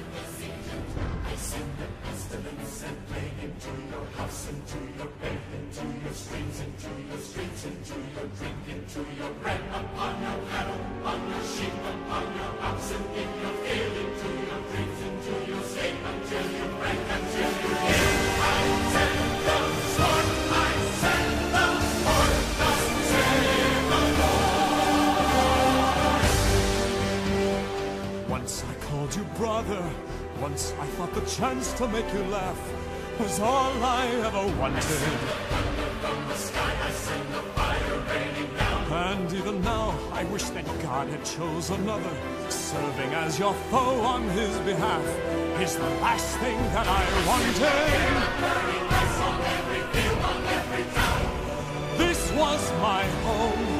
I send the pestilence and plague into your house, into your bed, into your streams, into your streets, into your drink, into your bread. Once I called you brother. Once I thought the chance to make you laugh was all I ever wanted. And even now, I wish that God had chose another. Serving as your foe on his behalf is the last thing that I wanted. This was my home.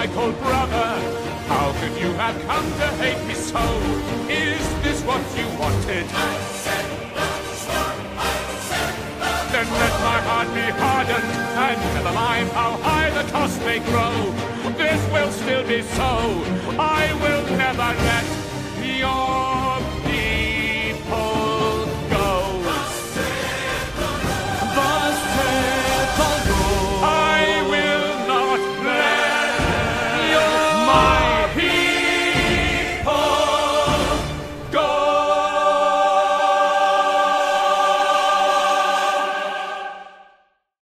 I call brother, how could you have come to hate me so? Is this what you wanted? I said Then let my heart be hardened, and never mind how high the cost may grow. This will still be so. I